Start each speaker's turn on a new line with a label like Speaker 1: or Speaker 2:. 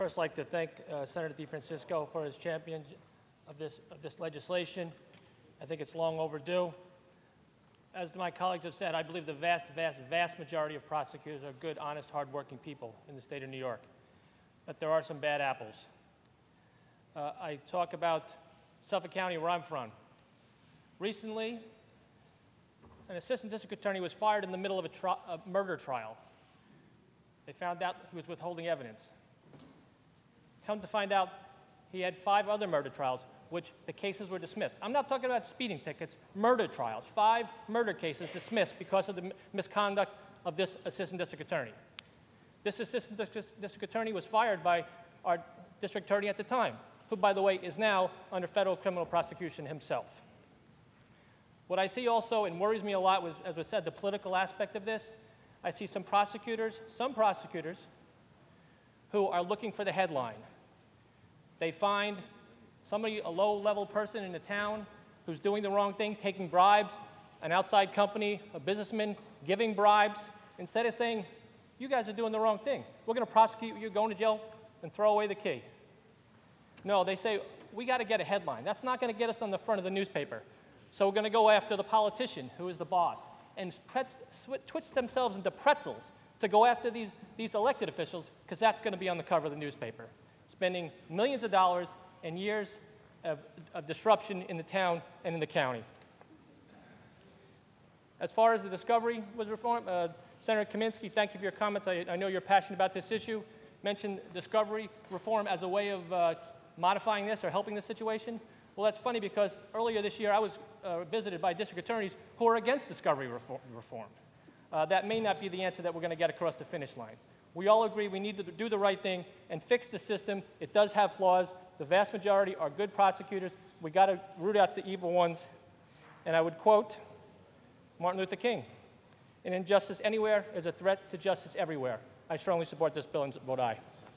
Speaker 1: First, I'd like to thank uh, Senator DeFrancisco for his champion of this, of this legislation. I think it's long overdue. As my colleagues have said, I believe the vast, vast, vast majority of prosecutors are good, honest, hardworking people in the state of New York. But there are some bad apples. Uh, I talk about Suffolk County, where I'm from. Recently, an assistant district attorney was fired in the middle of a, tri- a murder trial. They found out he was withholding evidence. Come to find out, he had five other murder trials, which the cases were dismissed. I'm not talking about speeding tickets, murder trials. Five murder cases dismissed because of the misconduct of this assistant district attorney. This assistant district, attorney was fired by our district attorney at the time, who, by the way, is now under federal criminal prosecution himself. What I see also, and worries me a lot, was, as was said, the political aspect of this. I see some prosecutors, some prosecutors, who are looking for the headline. They find somebody, a low-level person in the town who's doing the wrong thing, taking bribes, an outside company, a businessman giving bribes, instead of saying, you guys are doing the wrong thing. We're going to prosecute you, going to jail, and throw away the key. No, they say, we got to get a headline. That's not going to get us on the front of the newspaper. So we're going to go after the politician who is the boss and twitch themselves into pretzels to go after these, these elected officials because that's going to be on the cover of the newspaper, spending millions of dollars and years of, of disruption in the town and in the county. As far as the discovery was reformed, uh, Senator Kaminsky, thank you for your comments. I, I, know you're passionate about this issue. Mentioned discovery reform as a way of uh, modifying this or helping this situation. Well, that's funny because earlier this year I was uh, visited by district attorneys who are against discovery reform. Uh, that may not be the answer that we're going to get across the finish line. We all agree we need to do the right thing and fix the system. It does have flaws. The vast majority are good prosecutors. We got to root out the evil ones. And I would quote Martin Luther King An injustice anywhere is a threat to justice everywhere. I strongly support this bill and vote aye.